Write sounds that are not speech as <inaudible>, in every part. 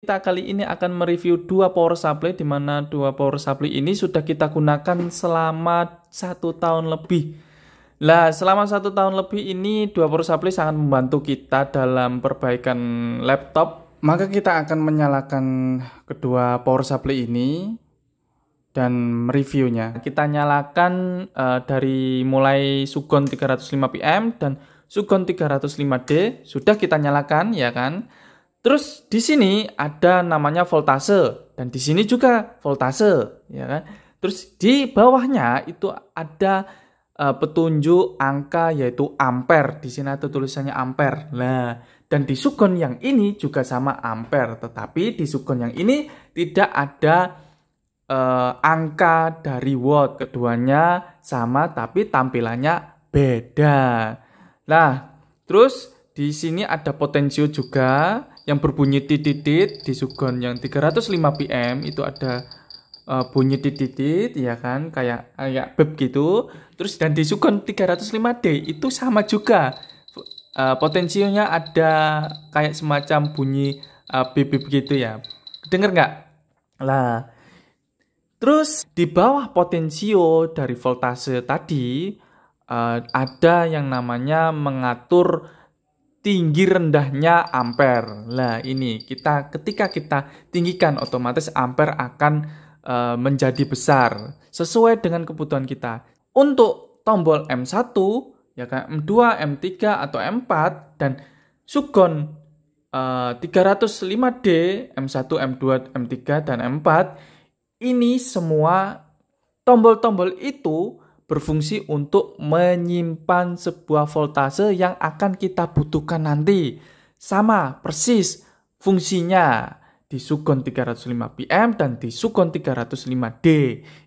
Kita kali ini akan mereview dua power supply di mana dua power supply ini sudah kita gunakan selama satu tahun lebih. Lah, selama satu tahun lebih ini dua power supply sangat membantu kita dalam perbaikan laptop. Maka kita akan menyalakan kedua power supply ini dan reviewnya. Kita nyalakan uh, dari mulai Sugon 305 PM dan Sugon 305D sudah kita nyalakan ya kan. Terus di sini ada namanya voltase dan di sini juga voltase, ya kan? Terus di bawahnya itu ada uh, petunjuk angka yaitu ampere. Di sini ada tulisannya ampere. Nah, dan di sugon yang ini juga sama ampere, tetapi di sugon yang ini tidak ada uh, angka dari watt. Keduanya sama tapi tampilannya beda. Nah, terus di sini ada potensio juga yang berbunyi titit di sugon yang 305 pm itu ada uh, bunyi titit ya kan? Kayak kayak beb gitu. Terus dan di sugon 305D itu sama juga. Uh, potensinya ada kayak semacam bunyi uh, beb gitu ya. Denger nggak? Lah terus di bawah potensio dari voltase tadi uh, ada yang namanya mengatur tinggi rendahnya ampere. Nah, ini kita ketika kita tinggikan otomatis ampere akan e, menjadi besar sesuai dengan kebutuhan kita. Untuk tombol M1 ya kan M2, M3 atau M4 dan sugon e, 305D, M1, M2, M3 dan M4 ini semua tombol-tombol itu berfungsi untuk menyimpan sebuah voltase yang akan kita butuhkan nanti. Sama persis fungsinya di Sugon 305 PM dan di Sugon 305D.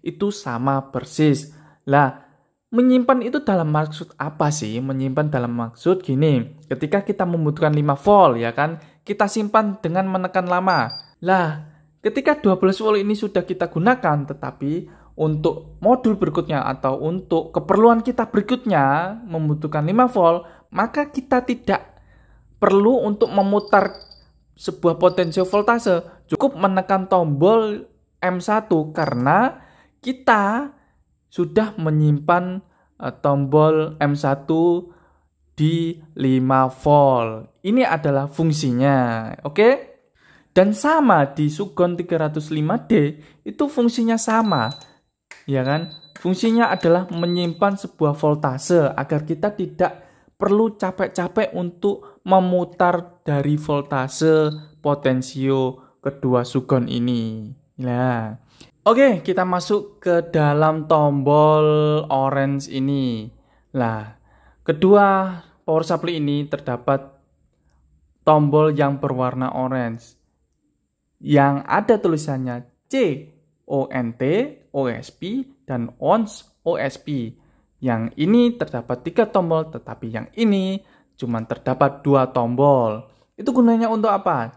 Itu sama persis. Lah, menyimpan itu dalam maksud apa sih? Menyimpan dalam maksud gini, ketika kita membutuhkan 5 volt ya kan, kita simpan dengan menekan lama. Lah, ketika 12 volt ini sudah kita gunakan tetapi untuk modul berikutnya atau untuk keperluan kita berikutnya membutuhkan 5 volt, maka kita tidak perlu untuk memutar sebuah potensial voltase. Cukup menekan tombol M1 karena kita sudah menyimpan uh, tombol M1 di 5 volt. Ini adalah fungsinya, oke? Okay? Dan sama di Sugon 305D itu fungsinya sama ya kan? Fungsinya adalah menyimpan sebuah voltase agar kita tidak perlu capek-capek untuk memutar dari voltase potensio kedua sugon ini. Nah, oke, kita masuk ke dalam tombol orange ini. Nah, kedua power supply ini terdapat tombol yang berwarna orange yang ada tulisannya C ONT, OSP, dan ONS, OSP. Yang ini terdapat tiga tombol, tetapi yang ini cuma terdapat dua tombol. Itu gunanya untuk apa?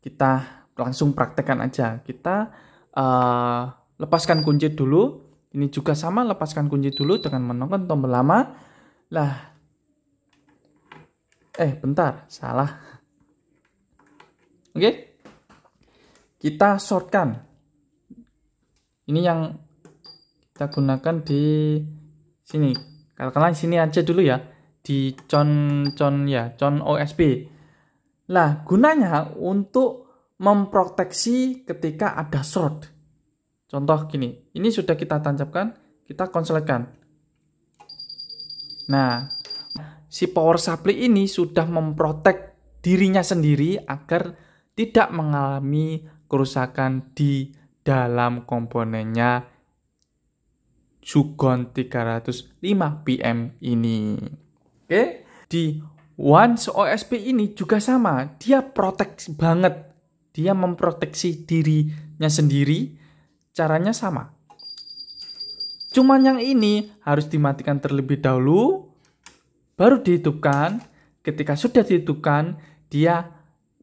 Kita langsung praktekkan aja. Kita uh, lepaskan kunci dulu. Ini juga sama, lepaskan kunci dulu dengan menekan tombol lama. Lah, eh bentar, salah. Oke, okay? kita shortkan ini yang kita gunakan di sini. Katakanlah sini aja dulu ya. Di con con ya con OSP lah gunanya untuk memproteksi ketika ada short. Contoh gini ini sudah kita tancapkan kita konsletkan nah si power supply ini sudah memprotek dirinya sendiri agar tidak mengalami kerusakan di dalam komponennya Sugon 305 PM ini. Oke, di One OSP ini juga sama, dia protek banget. Dia memproteksi dirinya sendiri, caranya sama. Cuman yang ini harus dimatikan terlebih dahulu, baru dihidupkan. Ketika sudah dihidupkan, dia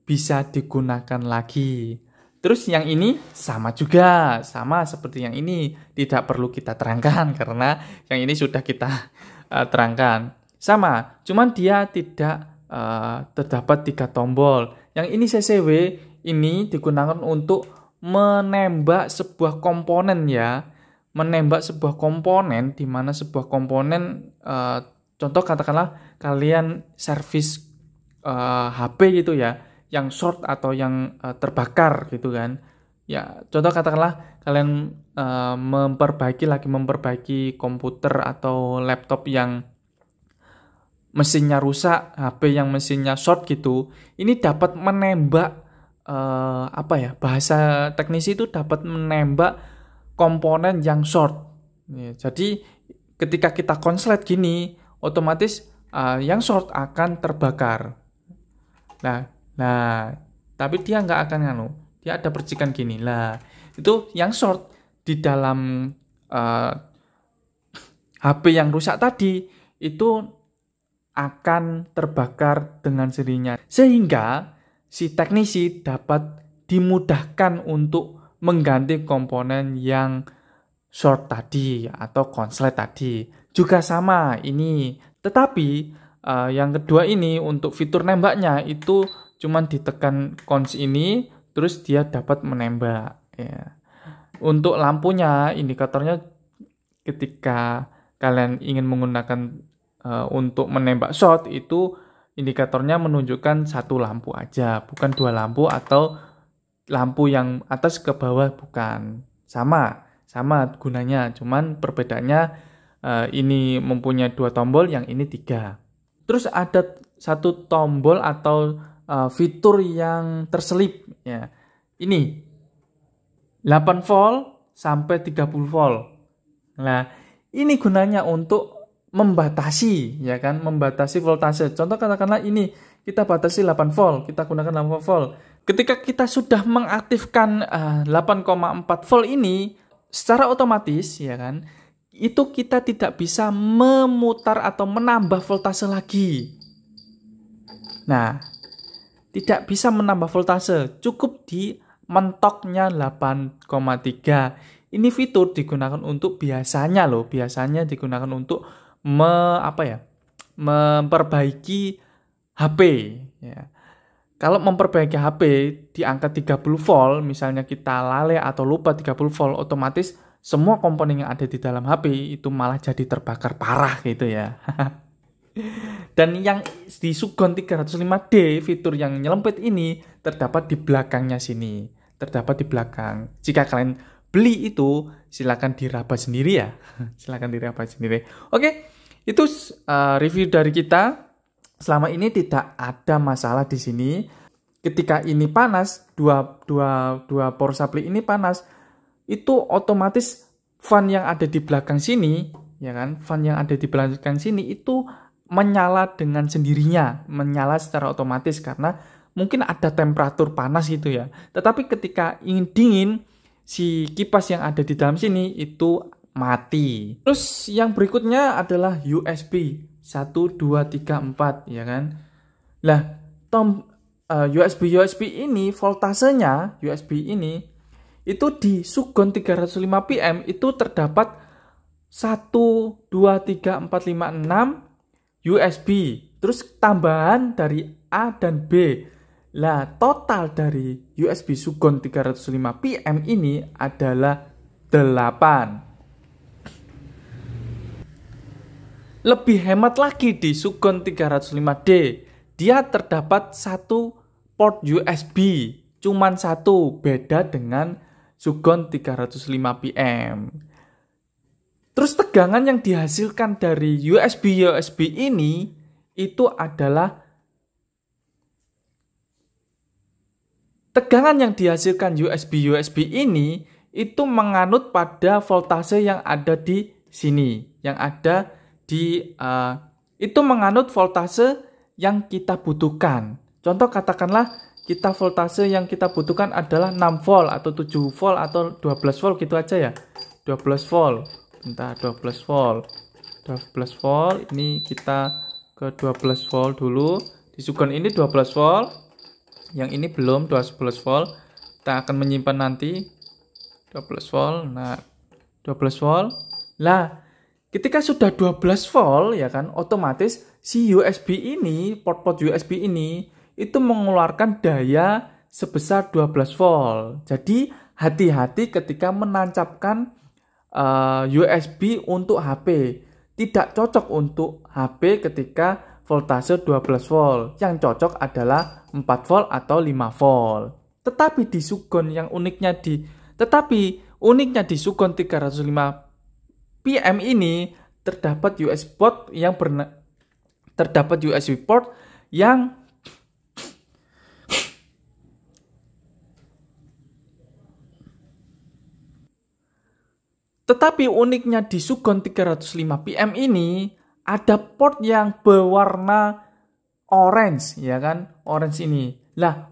bisa digunakan lagi. Terus yang ini sama juga, sama seperti yang ini. Tidak perlu kita terangkan <laughs> karena yang ini sudah kita uh, terangkan. Sama, cuman dia tidak uh, terdapat tiga tombol. Yang ini CCW, ini digunakan untuk menembak sebuah komponen ya menembak sebuah komponen di mana sebuah komponen uh, contoh katakanlah kalian servis uh, HP gitu ya yang short atau yang uh, terbakar gitu kan ya contoh katakanlah kalian uh, memperbaiki lagi memperbaiki komputer atau laptop yang mesinnya rusak HP yang mesinnya short gitu ini dapat menembak uh, apa ya bahasa teknisi itu dapat menembak komponen yang short. Ya, jadi ketika kita konslet gini, otomatis uh, yang short akan terbakar. Nah, nah, tapi dia nggak akan nganu, dia ada percikan gini. Lah, itu yang short di dalam uh, HP yang rusak tadi itu akan terbakar dengan sendirinya. Sehingga si teknisi dapat dimudahkan untuk mengganti komponen yang short tadi atau konslet tadi. Juga sama ini. Tetapi uh, yang kedua ini untuk fitur nembaknya itu cuman ditekan cons ini terus dia dapat menembak ya. Untuk lampunya indikatornya ketika kalian ingin menggunakan uh, untuk menembak shot itu indikatornya menunjukkan satu lampu aja, bukan dua lampu atau lampu yang atas ke bawah bukan sama sama gunanya cuman perbedaannya uh, ini mempunyai dua tombol yang ini tiga terus ada satu tombol atau uh, fitur yang terselip ya. Ini 8 volt sampai 30 volt. Nah ini gunanya untuk membatasi ya kan? Membatasi voltase. Contoh katakanlah ini kita batasi 8 volt kita gunakan 8 volt. Ketika kita sudah mengaktifkan uh, eh, 8,4 volt ini secara otomatis ya kan? Itu kita tidak bisa memutar atau menambah voltase lagi. Nah, tidak bisa menambah voltase, cukup di mentoknya 8,3. Ini fitur digunakan untuk biasanya loh, biasanya digunakan untuk me, apa ya? memperbaiki HP ya. Kalau memperbaiki HP di angka 30 volt, misalnya kita lalai atau lupa 30 volt, otomatis semua komponen yang ada di dalam HP itu malah jadi terbakar parah gitu ya. <laughs> Dan yang di Sugon 305D fitur yang nyelempit ini terdapat di belakangnya sini. Terdapat di belakang. Jika kalian beli itu silakan diraba sendiri ya. <laughs> silakan diraba sendiri. Oke, itu uh, review dari kita selama ini tidak ada masalah di sini. Ketika ini panas, dua, dua, dua power supply ini panas, itu otomatis fan yang ada di belakang sini, ya kan, fan yang ada di belakang sini itu menyala dengan sendirinya, menyala secara otomatis karena mungkin ada temperatur panas gitu ya. Tetapi ketika ingin dingin, si kipas yang ada di dalam sini itu mati. Terus yang berikutnya adalah USB. 1 2 3 4 ya kan. Lah, tom uh, USB USB ini voltasenya USB ini itu di Sugon 305 PM itu terdapat 1 2 3 4 5 6 USB. Terus tambahan dari A dan B. Lah, total dari USB Sugon 305 PM ini adalah 8. Lebih hemat lagi di Sugon 305D. Dia terdapat satu port USB, cuman satu, beda dengan Sugon 305 PM. Terus tegangan yang dihasilkan dari USB USB ini itu adalah tegangan yang dihasilkan USB USB ini itu menganut pada voltase yang ada di sini, yang ada di uh, itu menganut voltase yang kita butuhkan. Contoh katakanlah kita voltase yang kita butuhkan adalah 6 volt atau 7 volt atau 12 volt gitu aja ya. 12 volt. Bentar, 12 volt. 12 volt ini kita ke 12 volt dulu. Di sugon ini 12 volt. Yang ini belum 12 volt. Kita akan menyimpan nanti 12 volt. Nah, 12 volt. Lah, Ketika sudah 12 volt ya kan, otomatis si USB ini, port-port USB ini itu mengeluarkan daya sebesar 12 volt. Jadi hati-hati ketika menancapkan uh, eh, USB untuk HP. Tidak cocok untuk HP ketika voltase 12 volt. Yang cocok adalah 4 volt atau 5 volt. Tetapi di Sugon yang uniknya di tetapi uniknya di Sugon 305 PM ini terdapat USB port yang berna, terdapat USB port yang Tetapi uniknya di Sugon 305 PM ini ada port yang berwarna orange, ya kan? Orange ini. Lah,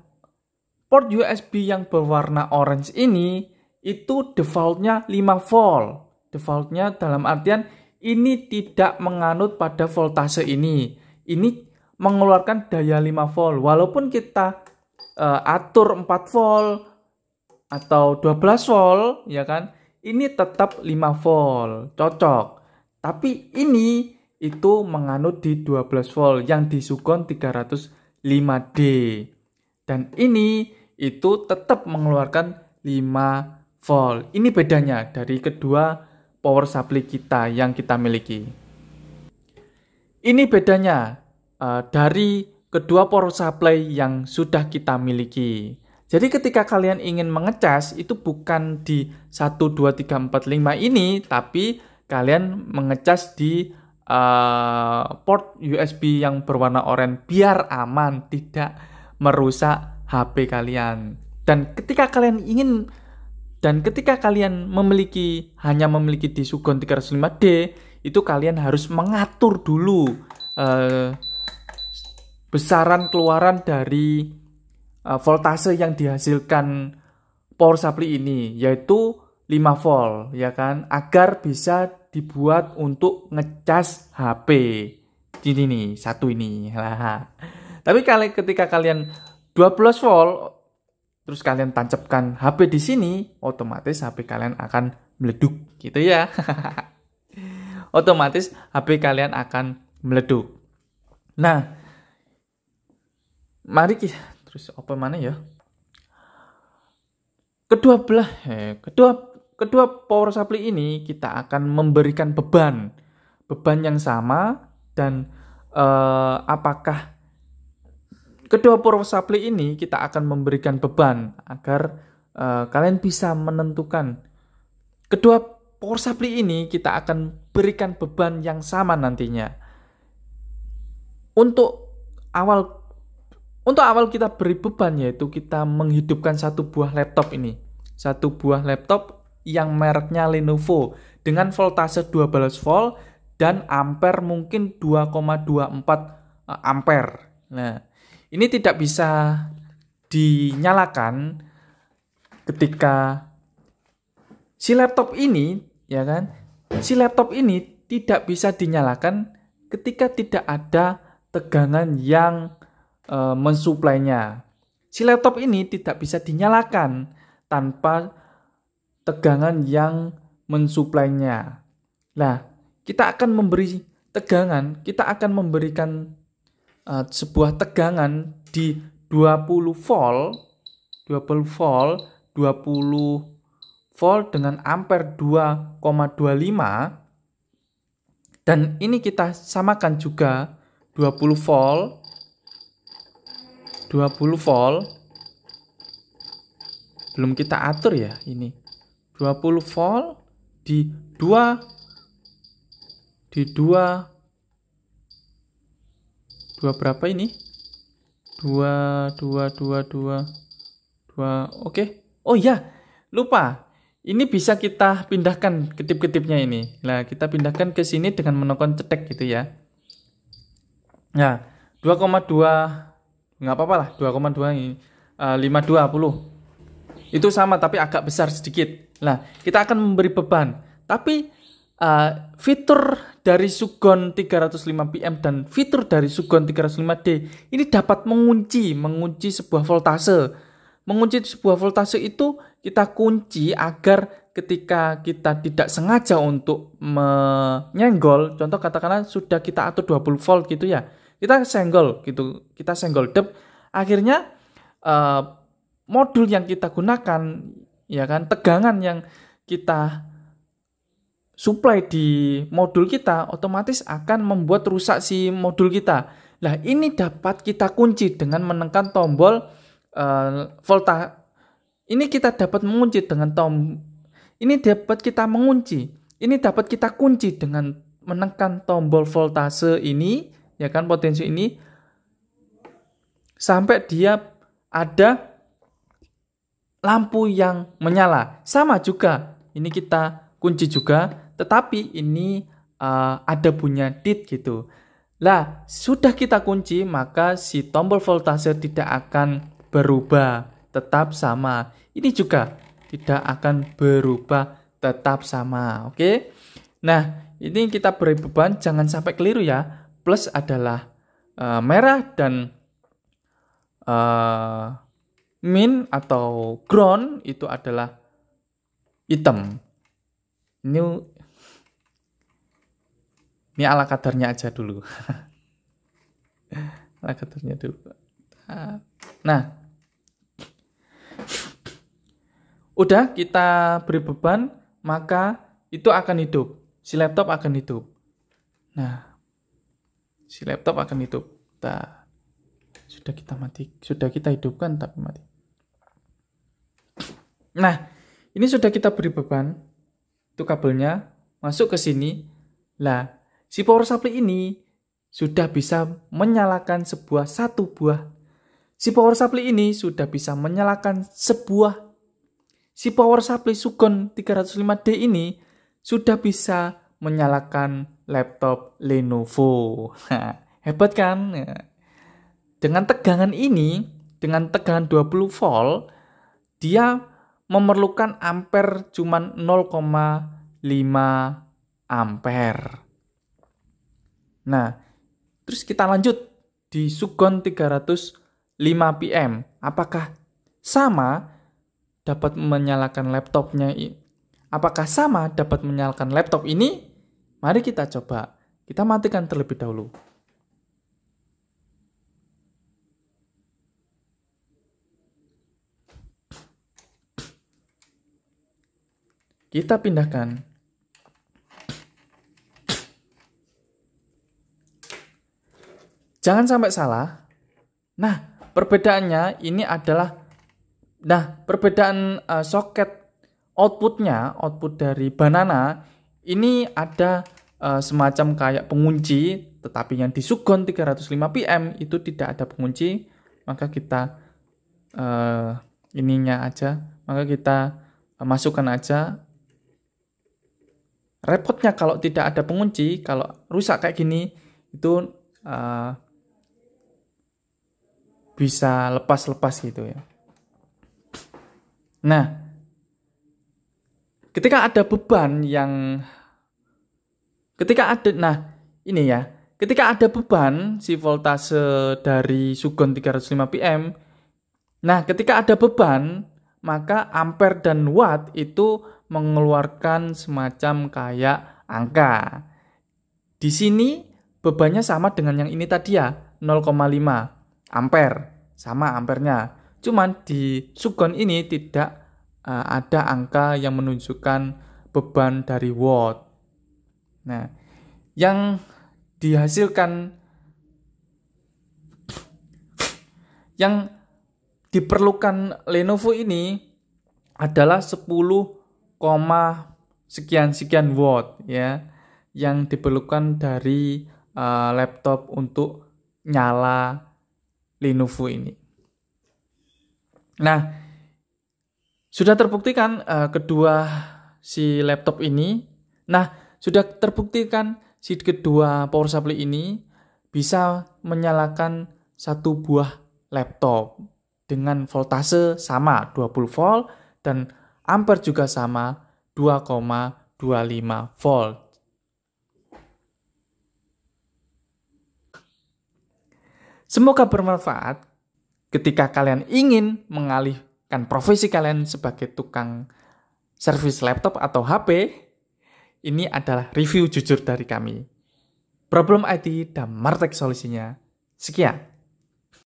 port USB yang berwarna orange ini itu defaultnya 5 volt. Defaultnya dalam artian ini tidak menganut pada voltase ini. Ini mengeluarkan daya 5 volt. Walaupun kita uh, atur 4 volt atau 12 volt, ya kan? Ini tetap 5 volt, cocok. Tapi ini itu menganut di 12 volt yang di Sugon 305D. Dan ini itu tetap mengeluarkan 5 volt. Ini bedanya dari kedua power supply kita yang kita miliki. Ini bedanya uh, dari kedua power supply yang sudah kita miliki. Jadi ketika kalian ingin mengecas itu bukan di 1 2 3 4 5 ini tapi kalian mengecas di uh, port USB yang berwarna oranye biar aman tidak merusak HP kalian. Dan ketika kalian ingin dan ketika kalian memiliki hanya memiliki di Sugon 305D itu kalian harus mengatur dulu uh, besaran keluaran dari uh, voltase yang dihasilkan power supply ini yaitu 5 volt ya kan? Agar bisa dibuat untuk ngecas HP ini nih satu ini. Lah tapi kali ketika kalian 12 volt terus kalian tancapkan HP di sini otomatis HP kalian akan meleduk gitu ya. <laughs> Otomatis HP kalian akan meleduk. Nah mari terus apa mana ya? Kedua belah eh, kedua kedua power supply ini kita akan memberikan beban. Beban yang sama dan eh, apakah kedua power supply ini kita akan memberikan beban agar eh, kalian bisa menentukan kedua power supply ini kita akan berikan beban yang sama nantinya. Untuk awal untuk awal kita beri beban yaitu kita menghidupkan satu buah laptop ini. Satu buah laptop yang mereknya Lenovo dengan voltase 12 volt dan ampere mungkin 2,24 eh, ampere. Nah, ini tidak bisa dinyalakan ketika si laptop ini ya kan si laptop ini tidak bisa dinyalakan ketika tidak ada tegangan yang e, mensuplainya. Si laptop ini tidak bisa dinyalakan tanpa tegangan yang mensuplainya. Nah, kita akan memberi tegangan, kita akan memberikan uh, sebuah tegangan di 20 volt, 20 volt, 20 volt dengan ampere 2,25 dan ini kita samakan juga 20 volt 20 volt. Belum kita atur ya ini. 20 volt di 2 di 2 2 berapa ini? 2 2 2 2 2 oke. Oh ya lupa. Ini bisa kita pindahkan ketip-ketipnya ini. Nah kita pindahkan ke sini dengan menekan cetek gitu ya. Nah 2,2 nggak apa-apa lah 2,2 ini. Uh, 520 itu sama tapi agak besar sedikit. Nah kita akan memberi beban. Tapi uh, fitur dari Sugon 305 PM dan fitur dari Sugon 305D ini dapat mengunci mengunci sebuah voltase. Mengunci sebuah voltase itu kita kunci agar ketika kita tidak sengaja untuk menyenggol contoh katakanlah sudah kita atur 20 volt gitu ya kita senggol gitu kita senggol dep akhirnya uh, modul yang kita gunakan ya kan tegangan yang kita supply di modul kita otomatis akan membuat rusak si modul kita. Nah, ini dapat kita kunci dengan menekan tombol uh, volta. Ini kita dapat mengunci dengan tom ini dapat kita mengunci. Ini dapat kita kunci dengan menekan tombol voltase ini, ya kan potensi ini sampai dia ada lampu yang menyala. Sama juga, ini kita kunci juga, tetapi ini uh, ada punya dit gitu. Lah, sudah kita kunci, maka si tombol voltase tidak akan berubah, tetap sama. Ini juga tidak akan berubah, tetap sama. Oke. Nah, ini kita beri beban jangan sampai keliru ya. Plus adalah uh, merah dan uh, min atau ground itu adalah hitam. Ini ini ala kadarnya aja dulu. <laughs> ala kadarnya dulu. Nah, udah kita beri beban, maka itu akan hidup. Si laptop akan hidup. Nah, si laptop akan hidup. Nah, sudah kita mati, sudah kita hidupkan tapi mati. Nah, ini sudah kita beri beban. Itu kabelnya masuk ke sini. Lah, Si power supply ini sudah bisa menyalakan sebuah satu buah. Si power supply ini sudah bisa menyalakan sebuah. Si power supply Sugon 305D ini sudah bisa menyalakan laptop Lenovo. <laughs> Hebat kan? Dengan tegangan ini, dengan tegangan 20 volt, dia memerlukan ampere cuma 0,5 ampere. Nah, terus kita lanjut di Sugon 305 PM. Apakah sama dapat menyalakan laptopnya? Apakah sama dapat menyalakan laptop ini? Mari kita coba. Kita matikan terlebih dahulu. Kita pindahkan Jangan sampai salah. Nah, perbedaannya ini adalah nah, perbedaan uh, soket outputnya, output dari banana ini ada uh, semacam kayak pengunci, tetapi yang di Sugon 305 PM itu tidak ada pengunci, maka kita uh, ininya aja, maka kita uh, masukkan aja repotnya kalau tidak ada pengunci, kalau rusak kayak gini itu uh, bisa lepas-lepas gitu ya. Nah, ketika ada beban yang ketika ada nah ini ya, ketika ada beban si voltase dari Sugon 305 PM, nah ketika ada beban maka ampere dan watt itu mengeluarkan semacam kayak angka. Di sini bebannya sama dengan yang ini tadi ya, 0,5 ampere. Sama ampernya cuman di sugon ini tidak uh, ada angka yang menunjukkan beban dari watt nah yang dihasilkan yang diperlukan Lenovo ini adalah 10, sekian sekian watt ya yang diperlukan dari uh, laptop untuk nyala Lenovo ini. Nah, sudah terbuktikan uh, kedua si laptop ini. Nah, sudah terbuktikan si kedua power supply ini bisa menyalakan satu buah laptop dengan voltase sama 20 volt dan ampere juga sama 2,25 volt. Semoga bermanfaat ketika kalian ingin mengalihkan profesi kalian sebagai tukang servis laptop atau HP. Ini adalah review jujur dari kami. Problem IT dan Martek solusinya. Sekian.